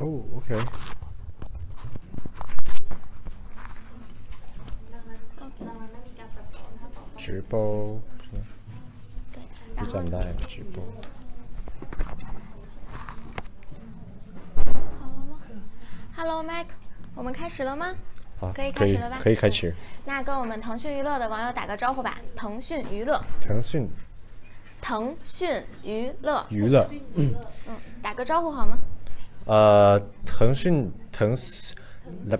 哦，OK，直播？对，B 然后站 Live 直播。好了吗？Hello Mike，我们开始了吗？好，可以可以开始了吧？可以开始。那跟我们腾讯娱乐的网友打个招呼吧。腾讯娱乐，腾讯腾讯娱乐，娱乐，嗯，打个招呼好吗？呃，腾讯腾那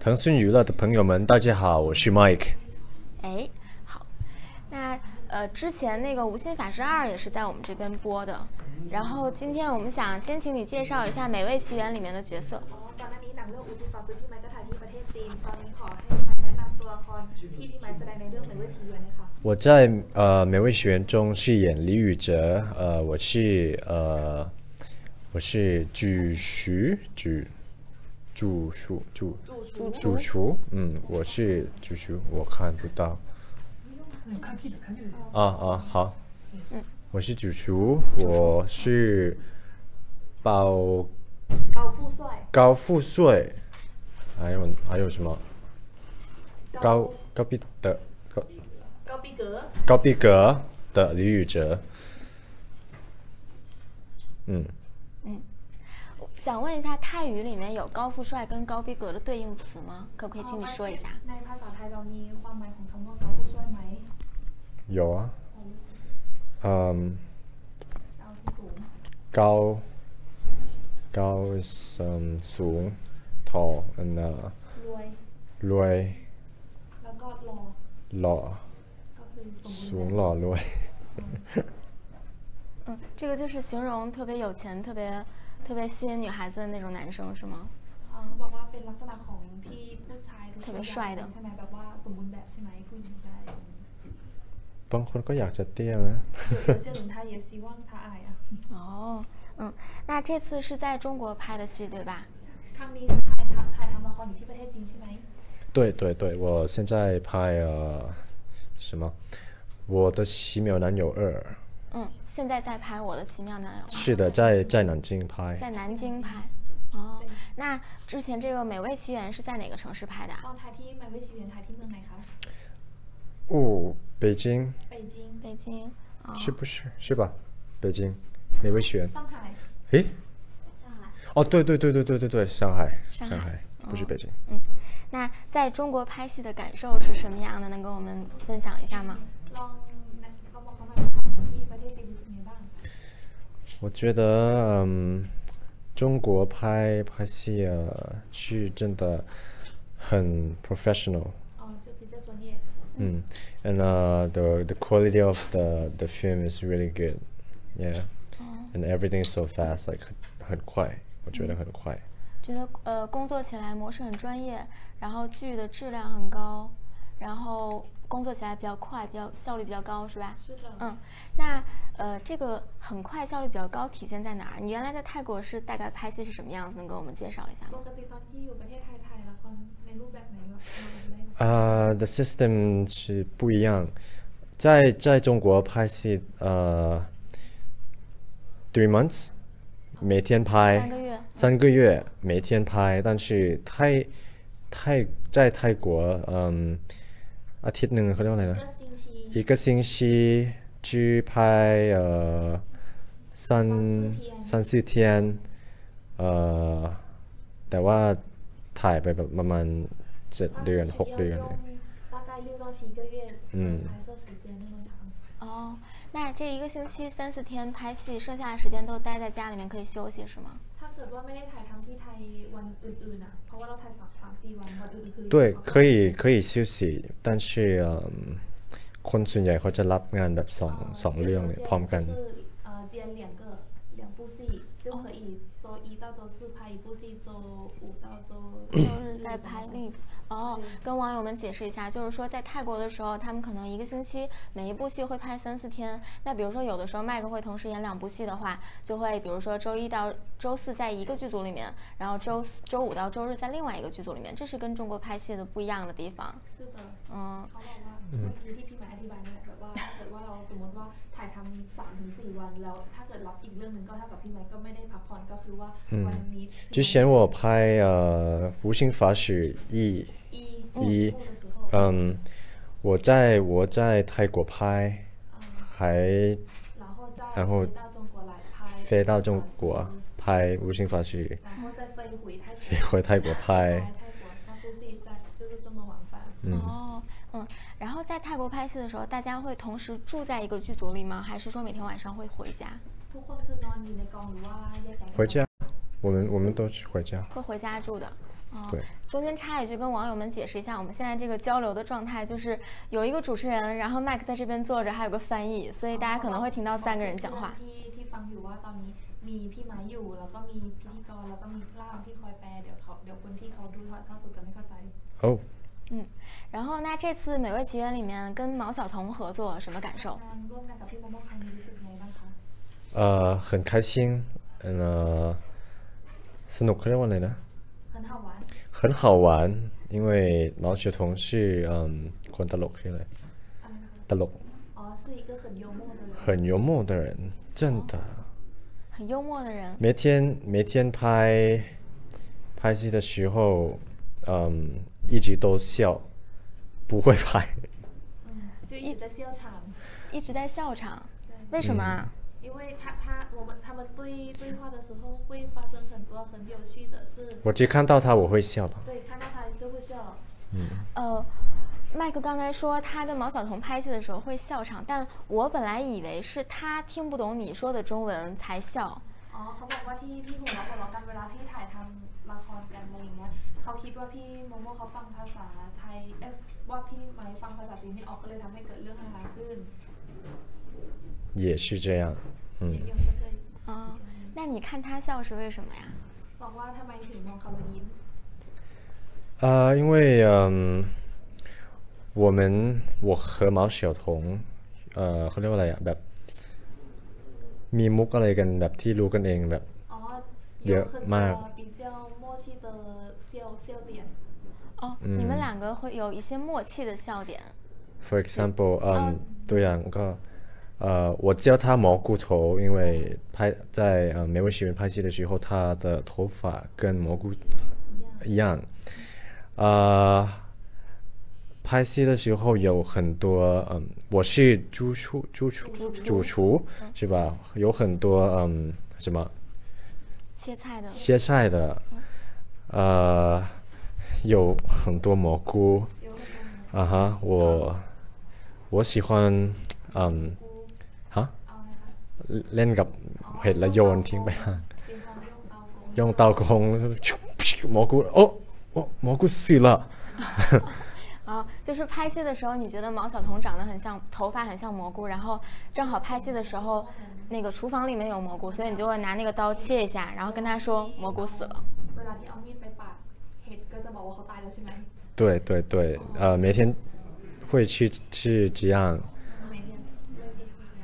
腾讯娱乐的朋友们，大家好，我是 Mike。哎，好，那呃，之前那个《无心法师二》也是在我们这边播的，然后今天我们想先请你介绍一下《美味奇缘》里面的角色。 ก่อนหน้านี้หนังเรื่องอุจิฟาซื้อพี่ไม้ก็ถ่ายที่ประเทศจีน ตอนนี้ขอให้พี่ไม้แนะนำตัวละครที่พี่ไม้แสดงในเรื่องเหมือนว่าชีวิตเลยค่ะ 我在《呃美味学院》中饰演李宇哲，呃，我是呃，我是主厨，主主厨，主主厨，嗯，我是主厨，我看不到，看记子，看记子，啊啊，好，嗯，我是主厨，我是高高富帅，高富帅，还有还有什么？高高逼的。高 เกาปีเก๋อ 高逼格的李宇哲，嗯，想问一下，泰语里面有高富帅跟高逼格的对应词吗？可不可以请你说一下？ ในภาษาไทยเรามีความหมายของคำว่าเกาผู้ช่วยไหม 有啊，嗯， เกาที่สูง 高高嗯สูงทอ那 รวย รวย แล้วก็หล่อ หล่อ ก็คือสม สู บู ง รณ์ หล่อรวย 嗯，这个就是形容特别有钱、特别特别吸引女孩子的那种男生是吗？ เอ่อเขาบอกว่าเป็นลักษณะของที่ผู้ชายทุกคน 特别 อยาก 帅的 เป็นใช่ไหมแบบว่าสมบูรณ์แบบใช่ไหมผู้หญิงได้ บางคนก็อยากจะเตี้ยนะ 有有些人他也希望他矮啊哦，嗯，那这次是在中国拍的戏对吧？ ครั้งนี้ถ่ายทำถ่ายทำละครอยู่ที่ประเทศจีนใช่ไหม 对对对，我现在拍呃什么？ 我的奇妙男友二。嗯，现在在拍我的奇妙男友。是的，在在南京拍。在南京拍。哦，那之前这个《美味奇缘》是在哪个城市拍的？哦，台厅《美味奇缘》台厅的哪个？哦，北京。北京，北京，是不是是吧？北京，哪位学员？上海。诶，上海。哦，对对对对对对对，上海，上海，不是北京。嗯，那在中国拍戏的感受是什么样的？能跟我们分享一下吗？ลองแนะลองบอกเขาหน่อยว่าถ่ายหนังที่ประเทศจีนรู้สึกยังไงบ้าง 我觉得，嗯，中国拍拍戏呃是真的很 professional。 อ๋อเจอพิเจอร์ตัวนี้ Mm. And uh, the the quality of the the film is really good. Yeah. And everything is so fast, like 很很快，我觉得很快。觉得呃工作起来模式很专业，然后剧的质量很高，然后 工作起来比较快，比较效率比较高，是吧？是的。嗯，那呃，这个很快、效率比较高体现在哪儿？你原来在泰国是大概拍戏是什么样子？能给我们介绍一下吗？呃，the system 是不一样，在在中国拍戏呃，three months，每天拍三个月，三个月每天拍，但是泰泰在泰国，嗯。 อาทิตย์หนึ่งเขาเรียกว่าอะไรนะ ก็ซิงชี 一个星期去拍呃三三四天，呃，แต่ว่าถ่ายไปแบบประมาณเจ็ดเดือนหกเดือน 大概六到七个月嗯拍摄时间那么长哦，那这一个星期三四天拍戏，剩下的时间都待在家里面可以休息是吗？ ถ้าเกิดว่าไม่ได้ถ่ายทำที่ไทยวันอื่นๆอ่ะ เพราะว่าเราถ่ายสามสามสี่วันวันอื่นๆคือ 对，可以可以休息，但是嗯，คนส่วนใหญ่เขาจะรับงานแบบสองสองเรื่องเนี่ยพร้อมกัน 就是呃接两个两部戏就可以周一到周四拍一部戏，周五到周周日再拍另一部。 哦，跟网友们解释一下，就是说在泰国的时候，他们可能一个星期每一部戏会拍三四天。那比如说有的时候麦克会同时演两部戏的话，就会比如说周一到周四在一个剧组里面，然后周四周五到周日在另外一个剧组里面，这是跟中国拍戏的不一样的地方。是的 嗯 เขาบอกว่าเมื่อกี้ที่พี่หมายอธิบายนั่นแหละแบบว่าถ้าเกิดว่าเราสมมติว่าถ่าย ายทำสามถึงสี่วันแล้วถ้าเกิดรับอีกเรื่องหนึ่งก็เท่ากับพี่ไมค์ก็ไม่ได้พักผ่อนก็คือว่าวันนี้ 之前我拍呃《无心法使一》 อี 一，嗯，我在我在泰国拍，还，然后飞到中国，拍无心法师，飞回泰国拍。哦。嗯，然后在泰国拍戏的时候，大家会同时住在一个剧组里吗？还是说每天晚上会回家？回家，我们我们都去回家。会回家住的。哦，对中间插一句，跟网友们解释一下，我们现在这个交流的状态就是有一个主持人，然后麦克在这边坐着，还有个翻译，所以大家可能会听到三个人讲话。 ที่ที่ฟังอยู่ว่าตอนนี้มีพี่ไม้อยู่ แล้วก็มีพิธีกรแล้วก็มีล่ามที่คอยแปลเดี๋ยวเขาเดี๋ยวคนที่เขาดูทอดทอดสดจะไม่เข้าใจ 哦，嗯，然后那这次《美味奇缘》里面跟毛晓彤合作什么感受？ งานร่วมกันกับพี่โมโม่ครั้งนี้รู้สึกไงบ้างคะ 呃，很开心，嗯呃，สนุกเขาเรียกว่าอะไรนะ 很好玩 很好玩，因为毛雪彤是嗯คนตลกใช่ไหม อะไรนะคะ ตลก อ๋อ是一个很幽默的人很幽默的人，真的。很幽默的人。每天每天拍拍戏的时候，嗯，一直都笑，不会拍。嗯就一直在笑场一直在笑场，对为什么啊？ 因为他他我们他们对对话的时候会发生很多很有趣的事。我只看到他我会笑对看到他就会笑。了嗯。呃麦克刚才说他跟毛晓彤拍戏的时候会笑场但我本来以为是他听不懂你说的中文才笑。哦也是这样，嗯， ยังก็เคย 啊、那你看他笑是为什么呀？ บอกว่าทำไมถึงมองเขาแล้วยิ้ม 呃，因为嗯，我们我和毛晓彤，呃เขาเรียกว่าอะไรอะแบบมีมุกอะไรกันแบบที่รู้กันเองแบบ อ๋อ เยอะมาก 比较默契的笑笑点哦，你们两个会有一些默契的笑点。 For example，嗯，嗯ตัวอย่างก็ 呃，我叫他蘑菇头，因为拍在呃美味学院拍戏的时候，他的头发跟蘑菇一样。呃，拍戏的时候有很多嗯，我是主厨，主厨，主厨是吧？有很多嗯什么切菜的，切菜的，呃，有很多蘑菇。啊哈，我我喜欢嗯เล่นกับเห็ดแล้วโยนทิ้งไปข้าง เป็นความโยงเตาโกง 用刀工蘑菇哦哦蘑菇死了，啊，就是拍戏的时候，你觉得毛晓彤长得很像，头发很像蘑菇，然后正好拍戏的时候，那个厨房里面有蘑菇，所以你就会拿那个刀切一下，然后跟他说蘑菇死了。 เวลาที่เอามีดไปปาดเห็ดก็จะบอกว่าเขาตายแล้วใช่ไหม 对对对，呃，每天会去去这样，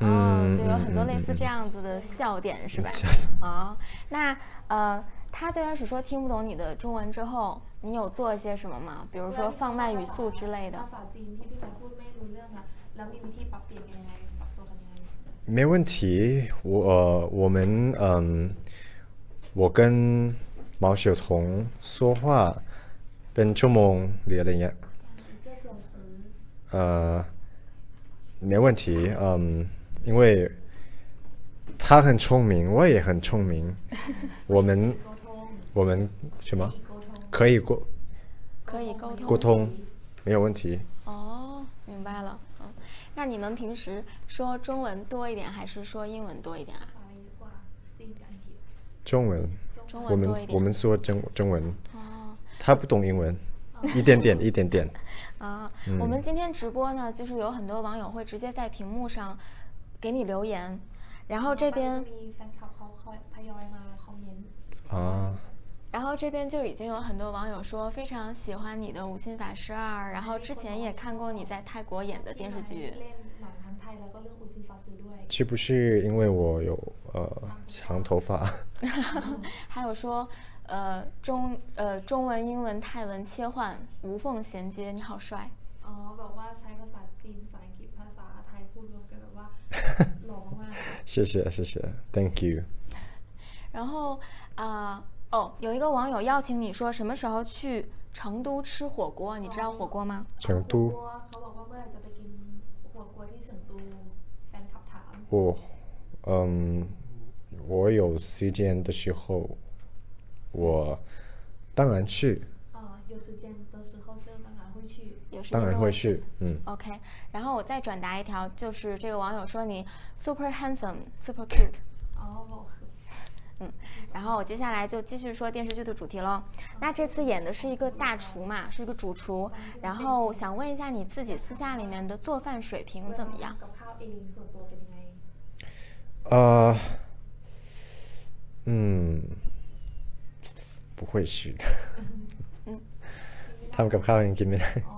嗯就有很多嗯嗯类似这样子的笑点，是吧？笑死哦，那呃，他最开始说听不懂你的中文之后，你有做一些什么吗？比如说放慢语速之类的 ภา。ษาจีนที่พี่ไม้พูดไม่รู้เรื่องอะแล้วมีวิธีปรับเปลี่ยนกันยังไงปรับตัวกันยังไง 没问题。我呃我们嗯，我跟毛晓彤说话เป็นชั่วโมงหรืออะไรเงี้ย 一个小时呃，没问题，嗯， 因为他很聪明我也很聪明。我们我们什么？可以过可以沟通。沟通没有问题。哦明白了。嗯。那你们平时说中文多一点还是说英文多一点啊？中文。中文多一点。我们说中中文。哦。他不懂英文一点点一点点。啊我们今天直播呢就是有很多网友会直接在屏幕上给你留言，然后这边 จะมีแฟนคลับเขาคอยทยอยมาคอมเมนต์ 啊，然后这边就已经有很多网友说非常喜欢你的《无心法师二》，然后之前也看过你在泰国演的电视剧 เล่นหนังทั้งไทยแล้วก็เรื่องอุซิฟาซึด้วย 是不是因为我有呃长头发？还有说，呃中呃中文、英文、泰文切换无缝衔接，你好帅。 อ๋อบอกว่าใช้ภาษาจีนภาษา อังกฤษภาษาไทยพูดรวมกันแบบว่า หล่อ 谢谢谢谢，Thank you。然后啊、哦，有一个网友邀请你说什么时候去成都吃火锅，你知道火锅吗？成都 หัวเขาบอกว่าเมื่อไหร่จะไปกินหัวกัวที่เฉิงตูแฟนคลับถาม 我嗯，我有时间的时候，我当然去， เอ่อ有时间的时候就当然会去 有时间当然就会去，嗯， OK，然后我再转达一条，就是这个网友说你 super handsome，super cute。 อ๋อบอก 嗯，然后我接下来就继续说电视剧的主题喽。那这次演的是一个大厨嘛，是一个主厨。然后想问一下你自己私下里面的做饭水平怎么样？ กับข้าวเองส่วนตัวเป็นยังไง 呃，嗯，不会是的，他们กับข้าวยังกินไม่ได้ อ๋อ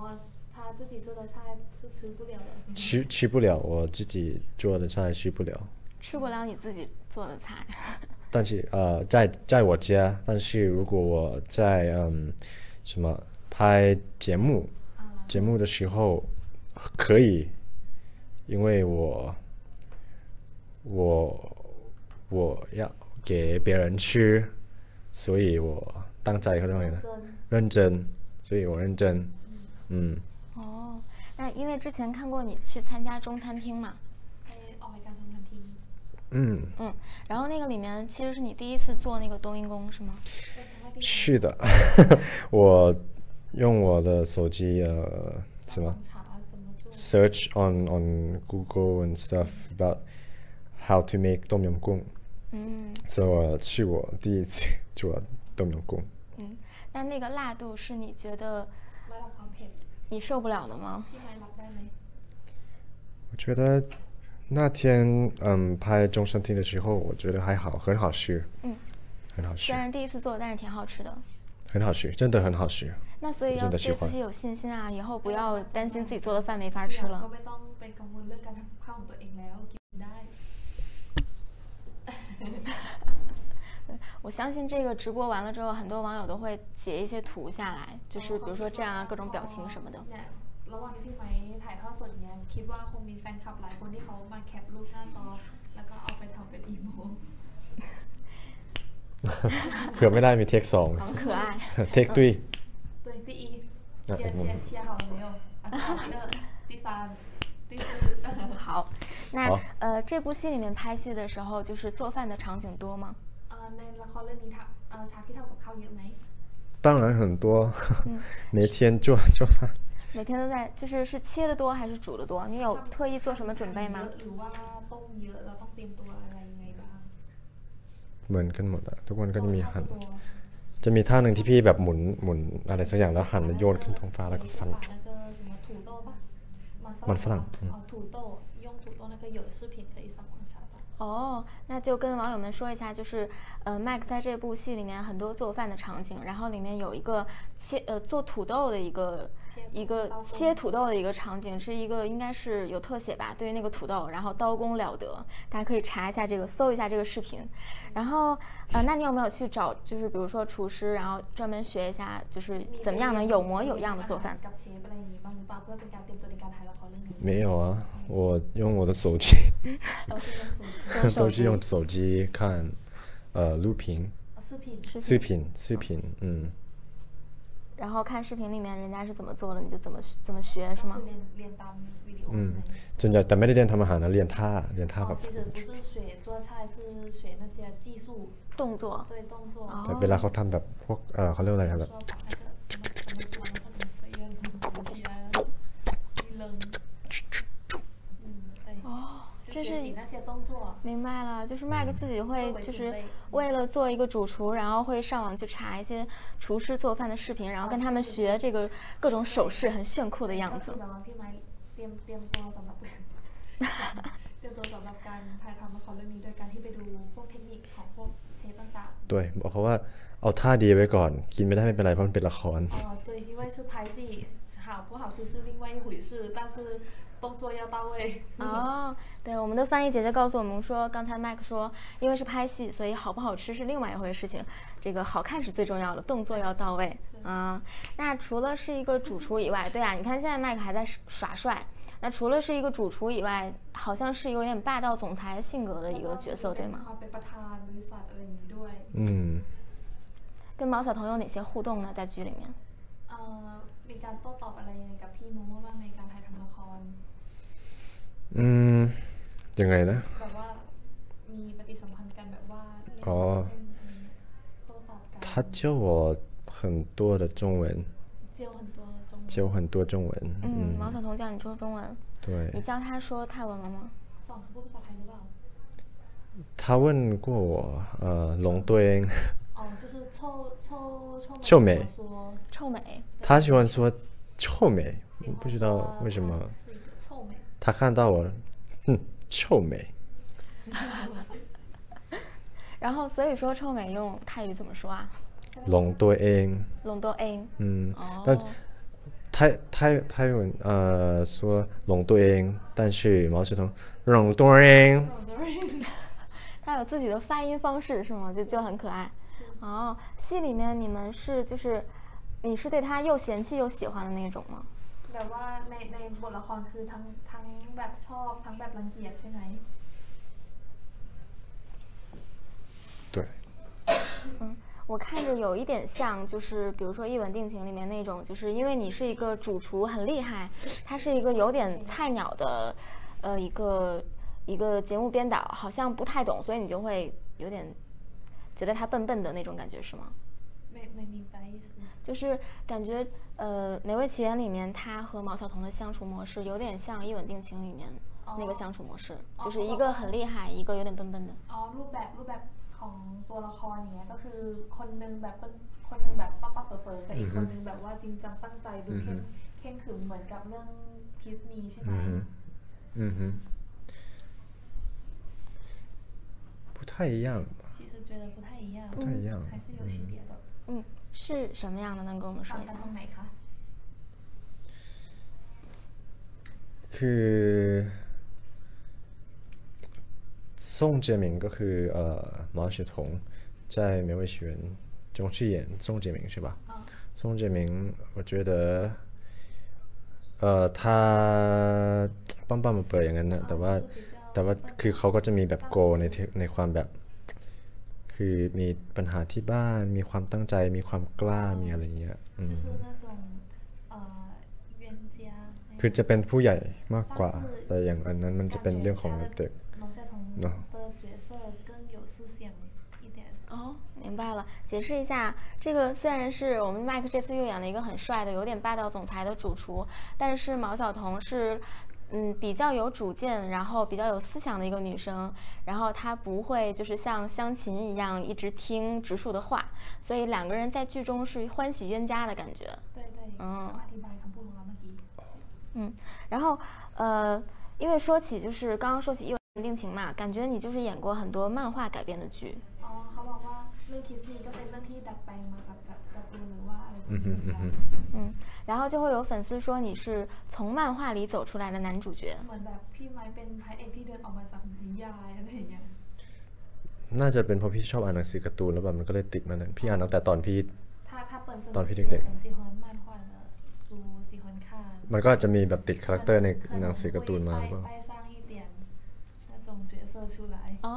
他自 自己做的菜吃吃不了吃吃不了我自己做的菜吃不了。吃不了你自己做的菜。但是呃在在我家但是如果我在嗯什么拍节目节目的时候可以因为我我我要给别人吃所以我当在一个认为认真所以我认真。嗯。因为之前看过你去参加中餐厅嘛。哎，中餐厅。嗯嗯，然后那个里面其实是你第一次做那个冬阴功是吗？是的，我用我的手机呃什么，search on on Google and stuff about how to make 冬阴功。嗯，所以我去我第一次 做冬阴功。嗯，那那个辣度是你觉得你受不了的吗？我觉得那天嗯拍中山厅的时候，我觉得还好，很好吃。嗯，很好吃。虽然第一次做，但是挺好吃的。很好吃，真的很好吃。那所以要对自己有信心啊，以后不要担心自己做的饭没法吃了。我相信这个直播完了之后，很多网友都会截一些图下来，就是比如说这样啊，各种表情什么的。 เนี่ยระหว่างที่พี่ไม้ถ่ายทอดสดเนี่ยคิดว่าคงมีแฟนคลับหลายคนที่เขามาแคปรูปหน้าจอแล้วก็เอาไปทำเป็นอีโม เผื่อไม่ได้มีเทคสอง 好可爱。 เทคตุ้ย 对第一 อ่ะ เชีย อี ร์ กมุม เชียร์เชียร์好了没有啊好的第三第四好，那好呃，这部戏里面拍戏的时候，就是做饭的场景多吗？ เอ่อในละครเรื่องนี้ทำเอ่อฉากที่ทำกับข้าวเยอะไหม 当然很多，每天做做饭。 每天都在，就是是切的多还是煮的多？你有特意做什么准备吗 เย？อะหรือว่าต้มเยอะเราต้องเตรียมตัวอะไรยังไงบ้าง เหมือนกันหมดอะทุกคนก็จะมี รสชา หั่น ติตัว จะมีท่าหนึ่งที่พี่แบบหมุนหมุนอะไรสักอย่างแล้วหั่นแล้วโยนขึ้นท้องฟ้าแล้วก็ฟัน 那个什么土豆吧มันฝรั่งอืม 哦土豆用土豆那个有的视频可以上网查到哦，那就跟网友们说一下，就是呃，麦克在这部戏里面很多做饭的场景，然后里面有一个切呃做土豆的一个切 一个切土豆的一个场景，是一个应该是有特写吧，对于那个土豆，然后刀工了得，大家可以查一下这个，搜一下这个视频。然后，呃，那你有没有去找，就是比如说厨师，然后专门学一下，就是怎么样能有模有样的做饭？没有啊，我用我的手机，都是用手机看，呃，录屏，视频，视频，视频，嗯。然后看视频里面人家是怎么做的，你就怎么怎么学是吗 ก็？คือเรียนเรียนตามวิดีโอ อืม ใช่ไหม ส่วนใหญ่แต่ไม่ได้เรียนทำอาหารนะเรียนท่าเรียนท่า 哦 แบบ 其实不是学做菜是学那些技术动作。对动作 อ๋อ แบบเวลาเขาทำแบบพวกเออเขาเรียกว่าอะไรครับแบบ 这是学习那些动作明白了，就是麦克自己会作为就是准备为了做一个主厨，然后会上网去查一些厨师做饭的视频，然后跟他们学这个各种手势很炫酷的样 ก็ 子 คือ。แบบว่าพี่ไม้เตรียมเตรียมตัวสำหรับ เตรียมตัวสำหรับการถ่ายทำละครเรื่องนี้โดยการที่ไปดูพวกเทคนิคของพวกเชฟต่างๆ ด้วยบอกเขาว่าเอาท่าดีไว้ก่อน กินไม่ได้ไม่เป็นไรเพราะมันเป็นละคร 哦，对，因为是拍戏，好不好吃是另外一回事，但是 动作要到位。哦，对，我们的翻译姐姐告诉我们说，刚才麦克说，因为是拍戏，所以好不好吃是另外一回事情，这个好看是最重要的，动作要到位。嗯，那除了是一个主厨以外，对啊，你看现在麦克还在耍帅，那除了是一个主厨以外，好像是有点霸道总裁性格的一个角色，对吗？嗯。跟毛晓彤有哪些互动呢？在剧里面？嗯，ยั งไงนะ哦，他教我很多的中文，教很多中文。嗯，毛晓彤教你说中文。对。你教他说泰文了吗？他问过我，呃，龙堆。哦，就是臭臭臭臭美。臭美。他喜欢说臭美，不知道为什么。 他看到我，哼，臭美。然后，所以说臭美用泰语怎么说啊？龙多英。龙多英。嗯。哦但泰泰泰文呃说龙多英，但是毛泽东龙多英。他有自己的发音方式是吗？就就很可爱。哦，戏里面你们是就是，你是对他又嫌弃又喜欢的那种吗？แบบว่าในในบทละครคือทั้งทั้งแบบชอบทั้งแบบรังเกียจใช่ไหม对。嗯，我看着有一点像，就是比如说《一吻定情》里面那种，就是因为你是一个主厨，很厉害，他是一个有点菜鸟的，呃，一个一个节目编导，好像不太懂，所以你就会有点觉得他笨笨的那种感觉，是吗？没没明白意思。 就是感觉，呃，《美味奇缘》里面他和毛晓彤的相处模式有点像《一吻定情》里面那个相处模式，就是一个很厉害，一个有点笨笨的。哦，รูปแบบรูปแบบของตัวละครอย่างเงี้ยก็คือคนนึงแบบคนนึงแบบปั๊บปั๊บเปิดแต่อีกคนนึงแบบว่าจริงจังตั้งใจดูเข้มเข้มขึงเหมือนกับเรื่องคิสมีใช่ไหม嗯哼，不太一样吧？其实觉得不太一样，不太一样，还是有区别的。 嗯，是什么样的？能跟我们说一下？คือ宋杰明ก็คือเอ่อ毛雪彤在美味学院中饰演宋杰明是吧？宋杰明，我觉得呃他ปั้มปั้มเปิดอย่างนั้นนะแต่ว่าแต่ว่าคือเขาก็จะมีแบบโกในในความแบบ คือมีปัญหาที่บ้านมีความตั้งใจมีความกล้ามีอะไรเงี้ยคือจะเป็นผู้ใหญ่มากกว่า แต่อย่างอันนั้นมันจะเป็นเรื่องของเด็กเนาะ哦，明白了。解释一下，这个虽然是我们麦克这次又演了一个很帅的、有点霸道总裁的主厨，但是毛晓彤是。 嗯，比较有主见，然后比较有思想的一个女生，然后她不会就是像湘琴一样一直听直树的话，所以两个人在剧中是欢喜冤家的感觉。对对。嗯。嗯，然后呃，因为说起就是刚刚说起《一吻定情》嘛，感觉你就是演过很多漫画改编的剧。哦，เขาบอกว่าเรื่องคิสซี่ก็เป็นเรื่องที่ดัดแปลงมากับการ์ตูนหรือว่าอะไร嗯嗯嗯嗯。嗯。 然后就会有粉丝说你是从漫画里走出来的男主角。น่าจะเป็นเพราะพี่ชอบอ่านหนังสือการ์ตูนแล้วแบบมันก็เลยติดมาพี่อ่านตั้งแต่ตอนพี่ตอนพี่เด็กๆมันก็อาจจะมีแบบติดคาแรคเตอร์ในหนังสือการ์ตูนมาหรือเปล่า哦，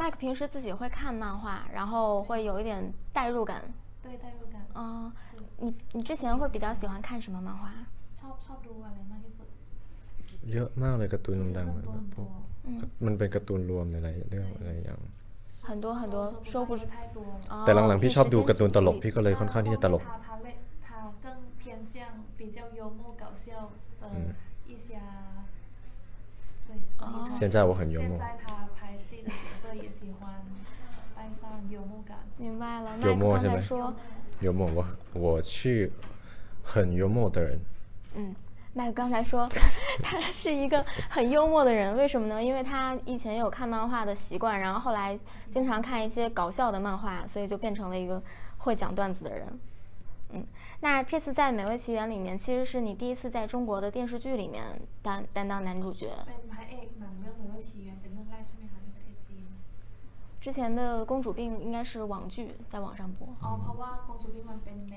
麦克平时自己会看漫画，然后会有一点代入感。 对，代入感。哦。你你之前会比较喜欢看什么漫画？ชอบชอบดูอะไรมากที่สุดเยอะมากเลยการ์ตูนดังๆแบบพวกมันเป็นการ์ตูนรวมอะไรเรื่องอะไรอย่าง很多很多说不แต่หลังๆพี่ชอบดูการ์ตูนตลกพี่ก็เลยค่อนข้างที่จะตลก现在我很幽默。 明白了，幽默现在说。幽默，我我去很幽默的人。嗯，那刚才说 他是一个很幽默的人，为什么呢？因为他以前有看漫画的习惯，然后后来经常看一些搞笑的漫画，所以就变成了一个会讲段子的人。嗯，那这次在《美味奇缘》里面，其实是你第一次在中国的电视剧里面担担当男主角。之前的公主病应该是网剧在网上播。 อ๋อเพราะว่ากองจูบิมันเป็นใน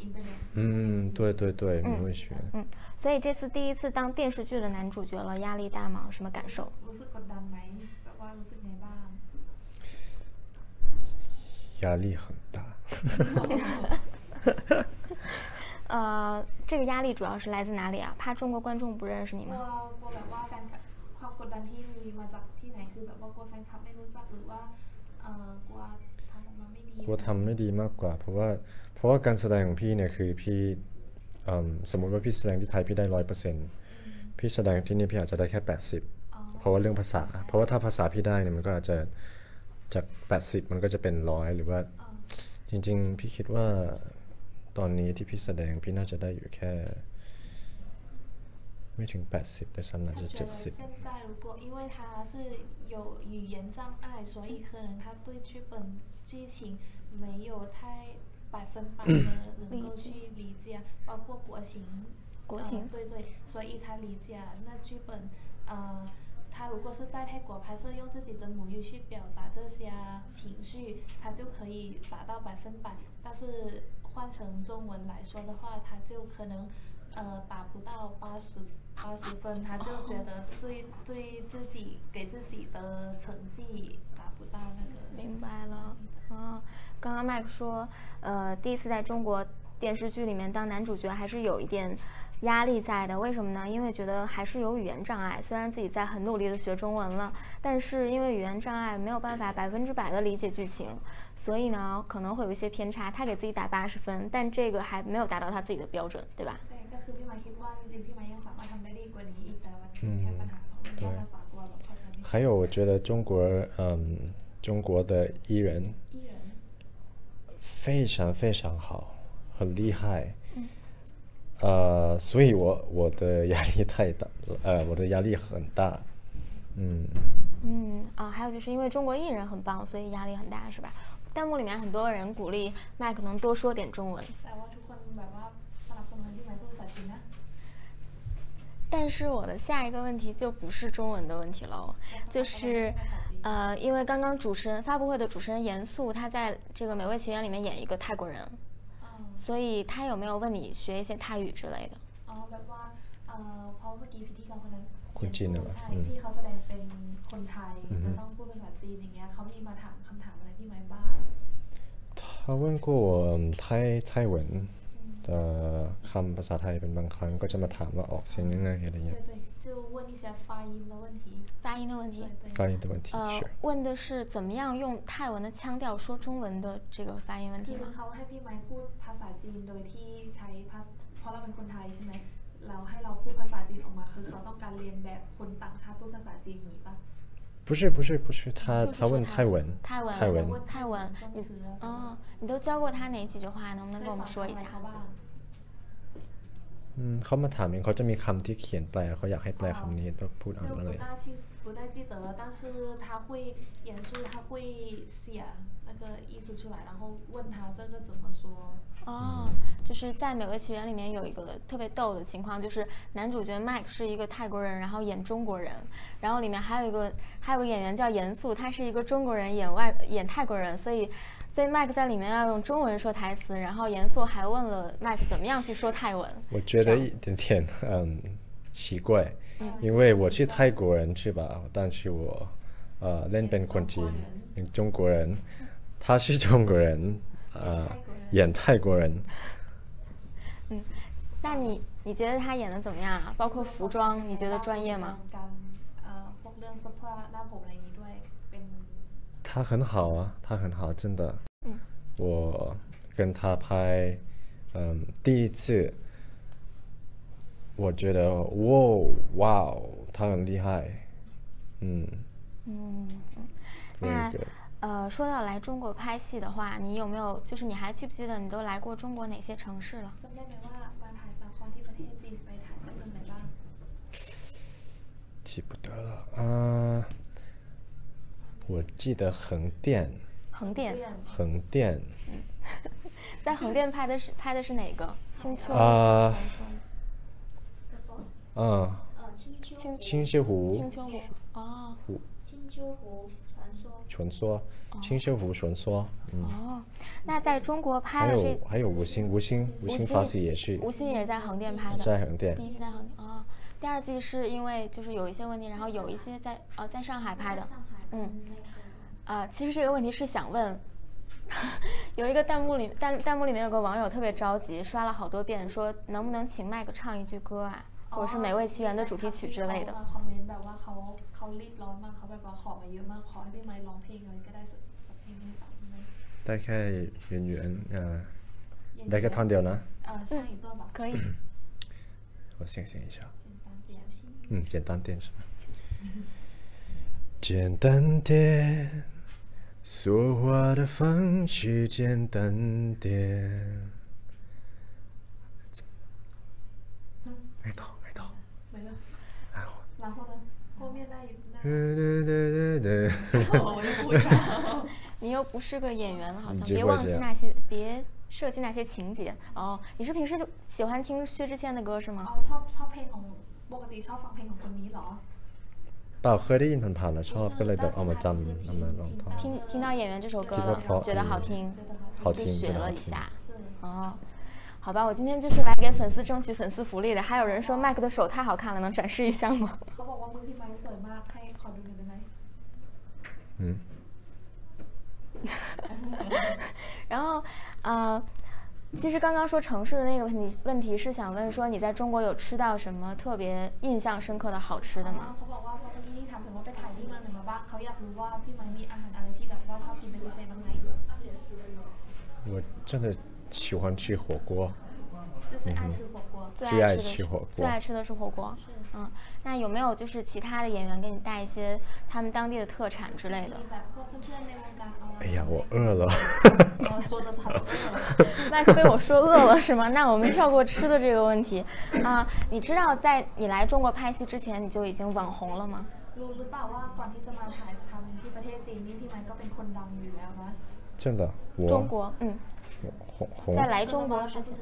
อินเทอร์เน็ต 嗯，对对对，美味学。嗯，所以这次第一次当电视剧的男主角了，压力大吗？有什么感受？ รู้สึกกดดันไหมแบบว่ารู้สึกไงบ้าง 压力很大。呃，这个压力主要是来自哪里啊？怕中国观众不认识你 กลัว 吗？ กลัวแบบว่าแฟนคลับความกดดันที่มีมาจากที่ไหนคือแบบว่ากลัวแฟนคลับไม่รู้จักหรือว่าเอ่อ กลัวทำออกมาไม่ดีกลัวทำไม่ดีมากกว่า เพราะว่าเพราะว่าการแสดงของพี่เนี่ยคือพี่เอิ่มสมมติว่าพี่แสดงที่ไทยพี่ได้ร้อยเปอร์เซ็นต์พี่แสดงที่นี่พี่อาจจะได้แค่แปดสิบอ๋อเพราะว่าเรื่องภาษา เพราะว่าถ้าภาษาพี่ได้เนี่ยมันก็อาจจะจากแปดสิบมันก็จะเป็นร้อยหรือว่าอ๋อจริง ๆ พี่คิดว่าตอนนี้ที่พี่แสดงพี่น่าจะได้อยู่แค่ ไม่ถึง 80แต่ซ้ำน่า 他 จะ 觉得现70在如果因为他是有语言障碍，所以可能他对剧本剧情没有太百分百的能够去理解，包括国情。国情呃、对对，所以他理解那剧本，呃，他如果是在泰国拍摄，用自己的母语去表达这些情绪，他就可以达到百分百。但是换成中文来说的话，他就可能 呃打不到八十八十分他就觉得对对自己给自己的成绩打不到那个明白了啊刚刚麦克说呃第一次在中国电视剧里面当男主角还是有一点压力在的为什么呢？因为觉得还是有语言障碍虽然自己在很努力的学中文了但是因为语言障碍没有办法百分之百的理解剧情所以呢可能会有一些偏差他给自己打八十分但这个还没有达到他自己的标准对吧？คือพี่ไม้คิดว่าจริงๆพี่ไม้ยังสามารถทำได้ดีกว่านี้อีกแต่ว่าแค่ปัญหาของแค่ภาษากลัวแบบเข้าใจไม่ 还有我觉得中国嗯中国的艺人 อีเหรน 非常非常好，很厉害。呃，所以我我的压力太大，呃，我的压力很大。嗯，嗯啊，还有就是因为中国艺人很棒，所以压力很大，是吧？弹幕里面很多人鼓励麦克能多说点中文， 但是我的下一个问题就不是中文的问题喽，就是，呃，因为刚刚主持人发布会的主持人严肃，他在这个《美味奇缘》里面演一个泰国人， อ๋อ 所以他有没有问你学一些泰语之类的？ อ๋อแบบว่าเอ่อเพราะเมื่อกี้พิธีกรคนนั้น คนจีนเหรอ ใช่ อืม ที่เขาแสดงเป็นคนไทย อือฮึ แล้วต้องพูดภาษาจีนอย่างเงี้ยเขามีมาถามคำถามอะไรพี่ไม้บ้าง 他问过我嗯泰泰文的 คำภาษาไทยเป็นบางครั้งก็จะมาถามว่าออกเสียงยังไงอะไรเงี้ 对 ย 对就问一些发音的问题发音的问题对。对 ฟัง的问题呃是，问的是怎么样用泰文的腔调说中文的这个发音问题 คือ 吗？ เขาให้พี่ไม้พูดภาษาจีนโดยที่ใช้ภาษเพราะเราเป็นคนไทยใช่ไหมเราให้เราพูดภาษาจีนออกมาคือเขาต้องการเรียนแบบคนต่างชาติพูดภาษาจีนอย่างนี้ปะ 不是不是不是，他就是他问说泰泰文泰文泰文问泰文生你词啊什么哦，你都教过他哪几句话？能不能跟我们说一下เคยสอนอะไร？เขาบ้าง อืมเขามาถามเองเขาจะมีคำที่เขียนแปลเขาอยากให้แปลคำนี้แล้วพูดอ่าน 就 อะไร 不太记得了，但是他会严肃，他会写那个意思出来，然后问他这个怎么说。哦，就是在《美味奇缘》里面有一个特别逗的情况，就是男主角 Mike 是一个泰国人，然后演中国人，然后里面还有一个还有个演员叫严肃，他是一个中国人演外演泰国人，所以所以 Mike 在里面要用中文说台词，然后严肃还问了 Mike 怎么样去说泰文。我觉得一点点嗯奇怪，因为我是泰国人是吧？但是我呃เล่นเป็นคนจีนเป็น中国人，他是中国人，呃演泰国人，嗯，那你你觉得他演的怎么样啊？包括服装，你觉得专业吗？ การเอ่อพวกเรื่องเสื้อผ้าหน้าผมอะไรอย่างนี้ด้วยเป็น 他很好啊，他很好，真的。嗯，我跟他拍，嗯，第一次， 我觉得哇哦哇哦他很厉害。嗯。嗯那呃说到来中国拍戏的话你有没有就是你还记不记得你都来过中国哪些城市了？记不得了。啊我记得横店。横店。横店。在横店拍的是拍的是哪个？青球啊嗯，呃，青丘青青秀湖青丘湖。哦，湖青丘湖传说，传说，青丘湖传说，嗯，哦，那在中国拍的这还有吴昕，吴昕吴昕发戏也是吴昕也是在横店拍的，在横店第，一季在横店啊，第二季是因为就是有一些问题，然后有一些在呃在上海拍的，上海嗯啊，其实这个问题是想问，有一个弹幕里弹弹幕里面有个网友特别着急，刷了好多遍，说能不能请麦克唱一句歌啊，或者是《美味奇缘》的主题曲之类的。 คอมเมนต์แบบว่าเขาเขารีบร้อนมากเขาแบบว่าขอมาเยอะมากขอให้พี่ไม้ร้องเพลงเลยก็ได้สักสักเพลงให้ฟังได้ไหม 大概圆圆呃，ได้แค่ท่อนเดียวนะ เออช่างอีกตัวแบบ 可以，我想象一下， 简单点心嗯，简单点是吧？简单点，说话的方式简单点。 我又不会唱你又不是个演员了，好你像别忘记只会这样那些，别涉及那些情节哦。你是平时就喜欢听薛之谦的歌是 อ๋อ 吗？ ชอบชอบเพลงของปกติชอบฟังเพลงของคนนี้เหรอ เปล่าเคยได้ยินผ่านๆแล้วชอบก็เลยแบบเอามาจำเอามาลองท่อง 听听到演员这首歌了觉得เพราะ，觉得好听，就好听，学真的好听。了一下。是哦， 好吧，我今天就是来给粉丝争取粉丝福利的。还有人说麦克的手太好看了，能展示一下吗？ เขาบอกว่ามือพี่ไม้สวยมากให้ขอดูหน่อยได้ไหม 嗯，然后，呃，其实刚刚说城市的那个问题，问题是想问说你在中国有吃到什么特别印象深刻的好吃的 อ๋อ 吗？ เขาบอกว่าพอเมื่อกี้ที่ถามถึงว่าไปถ่ายที่เมืองไหนมาบ้างเขาอยากรู้ว่าพี่ไม้มีอาหารอะไรที่แบบว่าชอบกินเป็นพิเศษบ้างไหม 我真的 喜欢吃火锅，就最爱吃火锅，最爱吃火锅，最爱吃的是火锅。嗯，那有没有就是其他的演员给你带一些他们当地的特产之类的？哎呀，我饿了。说的好，麦克被我说饿了是吗？那我们跳过吃的这个问题啊。你知道在你来中国拍戏之前你就已经网红了吗？真的，我中国，嗯。在来中国之前，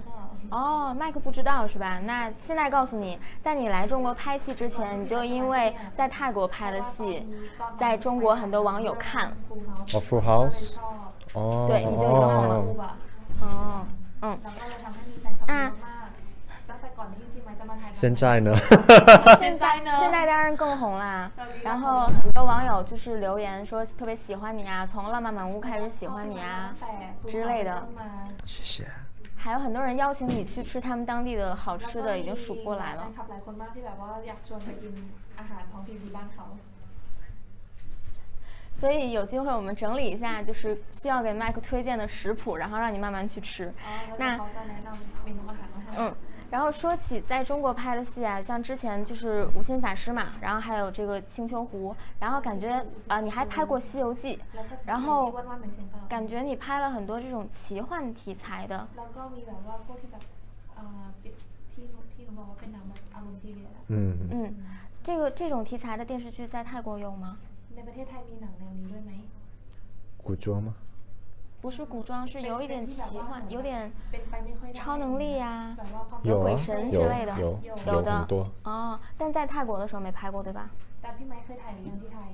哦，麦克不知道是吧？那现在告诉你，在你来中国拍戏之前，你就因为在泰国拍了戏，在中国很多网友看了《Full House》哦，对，你就知好了。吧？哦，嗯，现在呢？现在呢？现在当然更红啦。然后很多网友就是留言说特别喜欢你啊，从《浪漫满屋》开始喜欢你啊之类的。谢谢。还有很多人邀请你去吃他们当地的好吃的，已经数过来了。所以有机会我们整理一下，就是需要给麦克推荐的食谱，然后让你慢慢去吃。那嗯。然后说起在中国拍的戏啊像之前就是无心法师嘛然后还有这个青丘狐然后感觉啊你还拍过西游记然后感觉你拍了很多这种奇幻题材的。嗯。嗯这个这种题材的电视剧在泰国有吗？古装吗？不是古装，是有一点奇幻，有点 เป็นไปไม่ค่อยได้ 超能力呀、 แบบว่าความ 有啊鬼神，之有类的有有有的很多。哦，但在泰国的时候没拍过，对吧？ แต่พี่ไม้เคยถ่ายหรือยังที่ไทย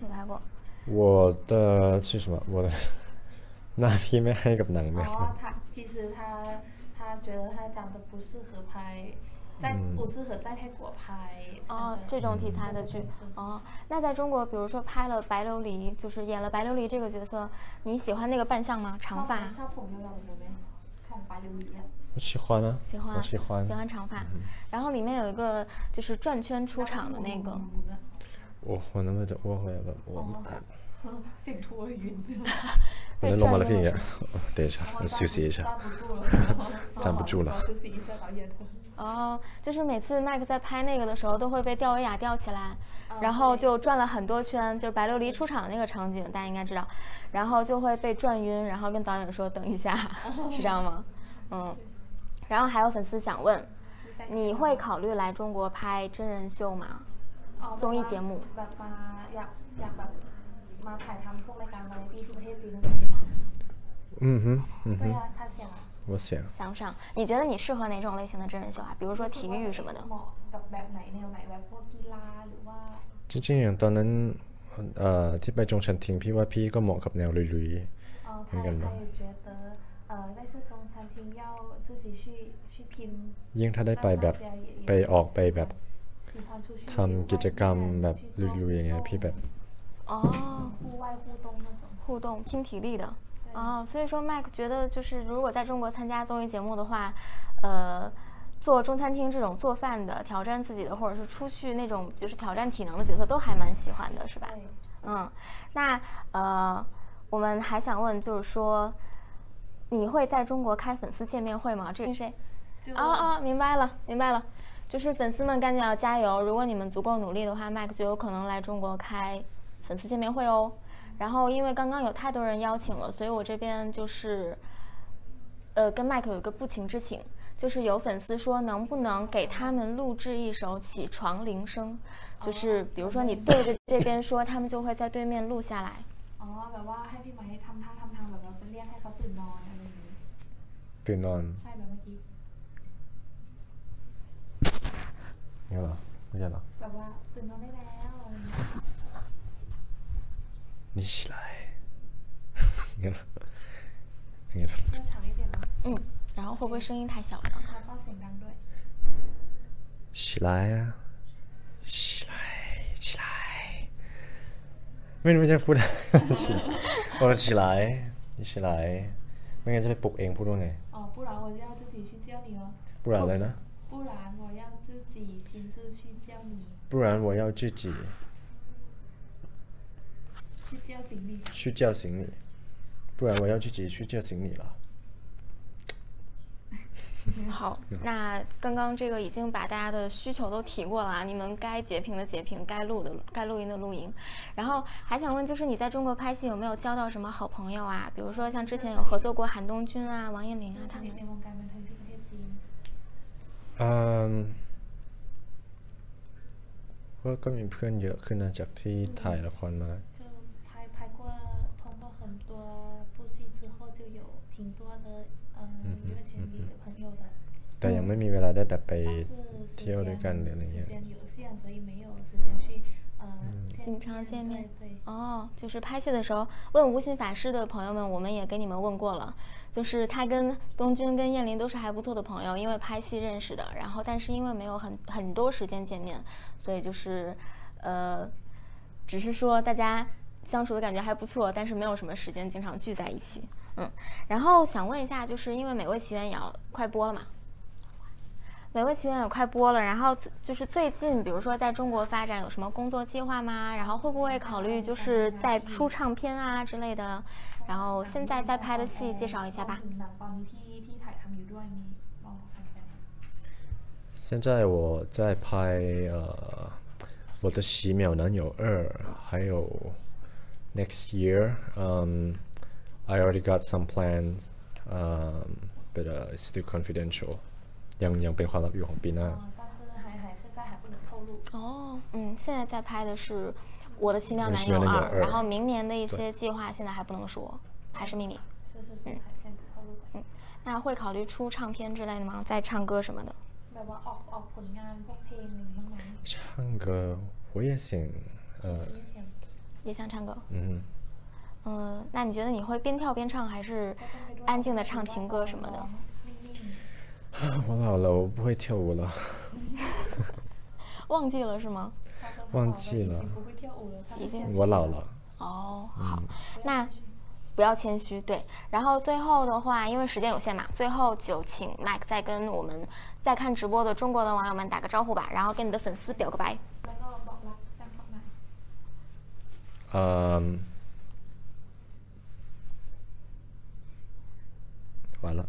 没拍过。我的是什么？我的หน้าพี่ไม่ให้กับหนัง อ๋ แม่ อ他其实他他觉得他长得不适合拍 在嗯不适合在泰国拍哦，这种题材的剧是哦。那在中国，比如说拍了白琉璃，就是演了白琉璃这个角色，你喜欢那个扮相吗？ ชอบ 长 ไหม 发？ ชอบผมยาวๆแบบนี้ไหมของปลายเรีย 我喜欢啊，喜欢，我喜欢。喜欢长发。然后里面有一个就是转圈出场的那个，我我能不能我会我 เสียงทัวร์ยืน 我能弄完了片也，等一下，我休息一下。站不住了休息一下导演 哦，就是每次麦克在拍那个的时候都会被吊威亚吊起来，然后就转了很多圈，就是白琉璃出场的那个场景大家应该知道，然后就会被转晕，然后跟导演说等一下。是这样吗？嗯。然后还有粉丝想问，你会考虑来中国拍真人秀吗？综艺节目。嗯。对呀，他想。我想想不想？你觉得你适合哪种类型的真人秀啊？比如说体育什么的 เห。มาะกับแบบไหนแนวไหนแบบพวกกีฬาหรือว่า จริงๆอย่างตอนนั้น เอ่อที่ไปจงชันทิงพี่ว่าพี่ก็เหมาะกับแนวลุย 哦，他很感动他也觉得，呃，类似中餐厅要自己去去拼， ๆ ยิ่งถ้าได้ไปแบบ 那大家也也 ไปออกไปแบบ 喜欢出去 ทำกิจกรรมแบบลุยๆอย่างเงี้ยพี่แบบ 哦，户外互动那种。互动拼体力的。 对哦，所以说麦克觉得就是如果在中国参加综艺节目的话，呃，做中餐厅这种做饭的、挑战自己的，或者是出去那种就是挑战体能的角色，都还蛮喜欢的，是吧？嗯，那呃，我们还想问，就是说，你会在中国开粉丝见面会吗？这个谁？哦哦，明白了，明白了，就是粉丝们赶紧要加油！如果你们足够努力的话，麦克就有可能来中国开粉丝见面会哦。然后因为刚刚有太多人邀请了，所以我这边就是，呃，跟麦克有一个不情之请，就是有粉丝说能不能给他们录制一首起床铃声，就是比如说你对着这边说，他们就会在对面录下来。 อ๋อแบบว่าให้พี่ไม้ทำท่าทำทางแบบว่าเรียกให้เขาตื่นนอนอะไรอย่างนี้ ตื่นนอน ใช่แบบเมื่อกี้ นี่เหรอไม่ใช่เหรอ แบบว่าตื่นนอนได้แล้ว อะไรอย่างนี้ นี่起来นี่เหรอนี่เหรอ เลือกฉากให้เด็กเนาะ 嗯，然后会不会声音太小了？ แล้วก็เสียงดังด้วย 起来啊起来起来ไม่รู้จะพูดอะไร起บอก起来你起来ไม่งั้นจะไปปลุกเองพูดว่าไง อ๋อ不然我要自己去叫你哦 不然เลยนะ 不然我要自己亲自去叫你不然我要自己 去叫行李去叫行李不然我要自己去叫行李了好，那刚刚这个已经把大家的需求都提过了啊，你们该截屏的截屏，该录的该录音的录音。然后还想问，就是你在中国拍戏有没有交到什么好朋友啊？比如说像之前有合作过韩东君啊、王彦霖啊他们 ใน。วงการบันเทิงที่ประเทศจีน อืมก็ก็มีเพื่อนเยอะขึ้นนะจากที่ถ่ายละครมา แต่ยังไม่มีเวลาได้แบบไป 但是时 เที่ยวด้วยกันหรืออะไร 间 เงี้ 时 ย 间有限所以没有时间去呃经常见面对对哦，就是拍戏的时候问无心法师的朋友们，我们也给你们问过了，就是他跟东君跟燕玲都是还不错的朋友，因为拍戏认识的，然后但是因为没有很很多时间见面，所以就是呃，只是说大家相处的感觉还不错，但是没有什么时间经常聚在一起。嗯，然后想问一下，就是因为《美味奇缘》也要快播了嘛，《 《美味奇缘》也快播了，然后就是最近，比如说在中国发展有什么工作计划吗？然后会不会考虑就是在出唱片啊之类的？然后现在在拍的戏介绍一下吧。现在我在拍呃，《我的十秒男友二》，还有《Next Year》。嗯，I already got some plans，嗯，but it's still confidential。ยังยังเป็นความลับอยู่ของปีหน้า 呃但是还还现在还不能透露哦，嗯，现在在拍的是《我的奇妙我的男友二》，奇妙男友二然后明年的一些计划现在还不能说，还是秘密。是是是还先不透露嗯，那会考虑出唱片之类的吗？在唱歌什么的？ แบบว่าออกออกผลงานพวกเพลงอะไรบ้างไหม 唱歌我也想，呃，之前也想唱歌。嗯，嗯，那你觉得你会边跳边唱，还是安静的唱情歌什么的？ 我老了，我不会跳舞了。忘记了是吗？忘记了。我老了。哦，好，那不要谦虚。对，然后最后的话，因为时间有限嘛，最后就请 Mike 再跟我们在看直播的中国的网友们打个招呼吧，然后跟你的粉丝表个白。嗯，完了。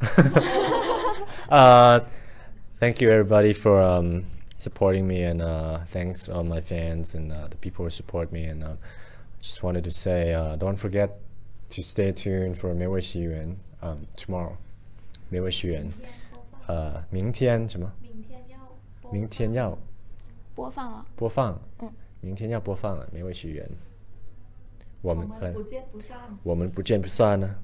uh, thank you everybody for um, supporting me and uh, thanks all my fans and uh, the people who support me and um, just wanted to say uh, don't forget to stay tuned for 美味喜园 um, tomorrow 美味喜园呃明天什么明天要播明天要播放了，播放嗯明天要播放了美味喜园我我们呃们不见不散我们不见不散呢